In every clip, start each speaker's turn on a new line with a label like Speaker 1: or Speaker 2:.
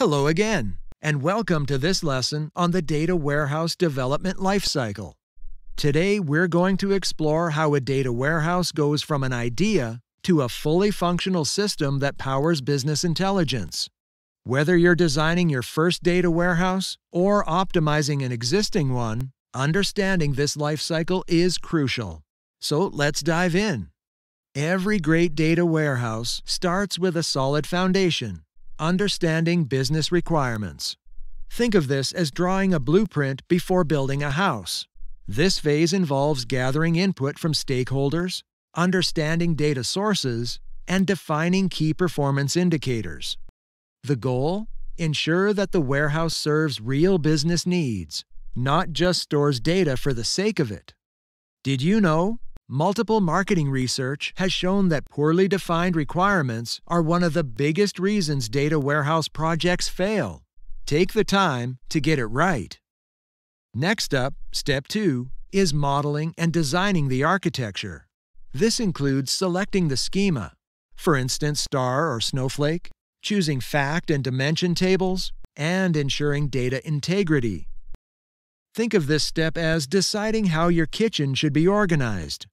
Speaker 1: Hello again, and welcome to this lesson on the data warehouse development lifecycle. Today, we're going to explore how a data warehouse goes from an idea to a fully functional system that powers business intelligence. Whether you're designing your first data warehouse or optimizing an existing one, understanding this lifecycle is crucial. So let's dive in. Every great data warehouse starts with a solid foundation Understanding business requirements. Think of this as drawing a blueprint before building a house. This phase involves gathering input from stakeholders, understanding data sources, and defining key performance indicators. The goal? Ensure that the warehouse serves real business needs, not just stores data for the sake of it. Did you know Multiple marketing research has shown that poorly defined requirements are one of the biggest reasons data warehouse projects fail. Take the time to get it right. Next up, step two, is modeling and designing the architecture. This includes selecting the schema, for instance, star or snowflake, choosing fact and dimension tables, and ensuring data integrity. Think of this step as deciding how your kitchen should be organized.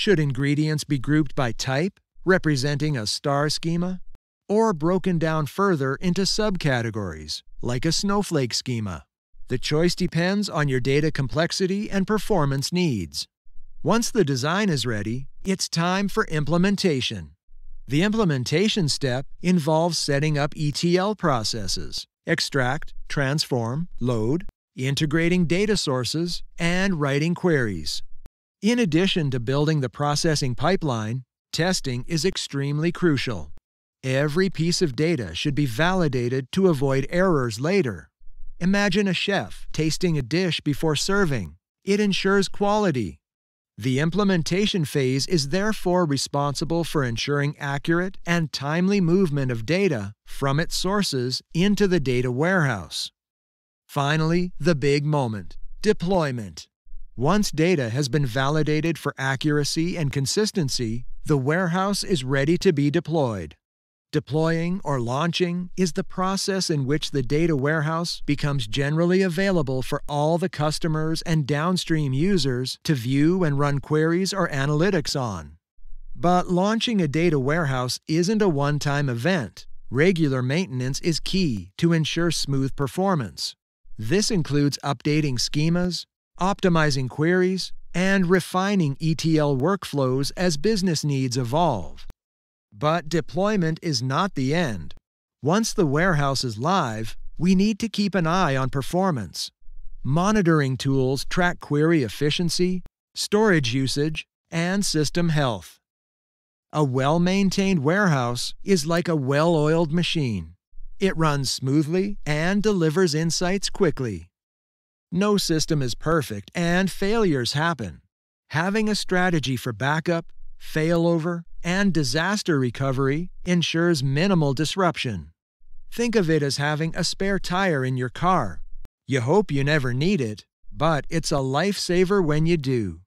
Speaker 1: Should ingredients be grouped by type, representing a star schema, or broken down further into subcategories, like a snowflake schema? The choice depends on your data complexity and performance needs. Once the design is ready, it's time for implementation. The implementation step involves setting up ETL processes, extract, transform, load, integrating data sources, and writing queries. In addition to building the processing pipeline, testing is extremely crucial. Every piece of data should be validated to avoid errors later. Imagine a chef tasting a dish before serving. It ensures quality. The implementation phase is therefore responsible for ensuring accurate and timely movement of data from its sources into the data warehouse. Finally, the big moment deployment. Once data has been validated for accuracy and consistency, the warehouse is ready to be deployed. Deploying or launching is the process in which the data warehouse becomes generally available for all the customers and downstream users to view and run queries or analytics on. But launching a data warehouse isn't a one time event. Regular maintenance is key to ensure smooth performance. This includes updating schemas, optimizing queries, and refining ETL workflows as business needs evolve. But deployment is not the end. Once the warehouse is live, we need to keep an eye on performance. Monitoring tools track query efficiency, storage usage, and system health. A well-maintained warehouse is like a well-oiled machine. It runs smoothly and delivers insights quickly. No system is perfect, and failures happen. Having a strategy for backup, failover, and disaster recovery ensures minimal disruption. Think of it as having a spare tire in your car. You hope you never need it, but it's a lifesaver when you do.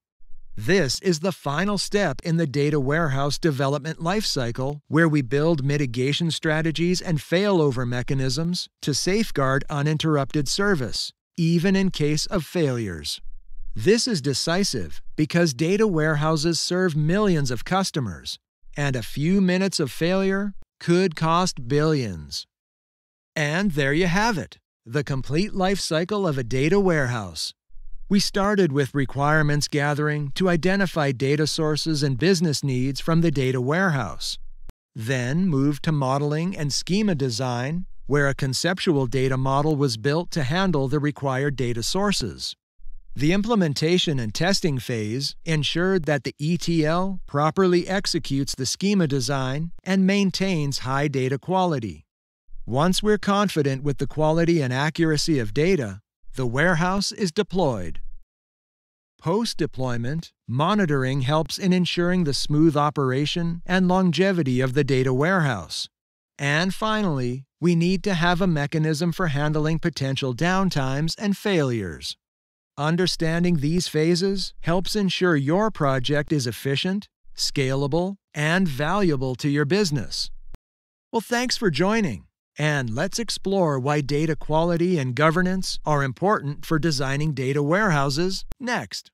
Speaker 1: This is the final step in the data warehouse development lifecycle where we build mitigation strategies and failover mechanisms to safeguard uninterrupted service even in case of failures. This is decisive because data warehouses serve millions of customers, and a few minutes of failure could cost billions. And there you have it, the complete life cycle of a data warehouse. We started with requirements gathering to identify data sources and business needs from the data warehouse. Then moved to modeling and schema design where a conceptual data model was built to handle the required data sources. The implementation and testing phase ensured that the ETL properly executes the schema design and maintains high data quality. Once we're confident with the quality and accuracy of data, the warehouse is deployed. Post-deployment, monitoring helps in ensuring the smooth operation and longevity of the data warehouse. And finally, we need to have a mechanism for handling potential downtimes and failures. Understanding these phases helps ensure your project is efficient, scalable, and valuable to your business. Well, thanks for joining. And let's explore why data quality and governance are important for designing data warehouses next.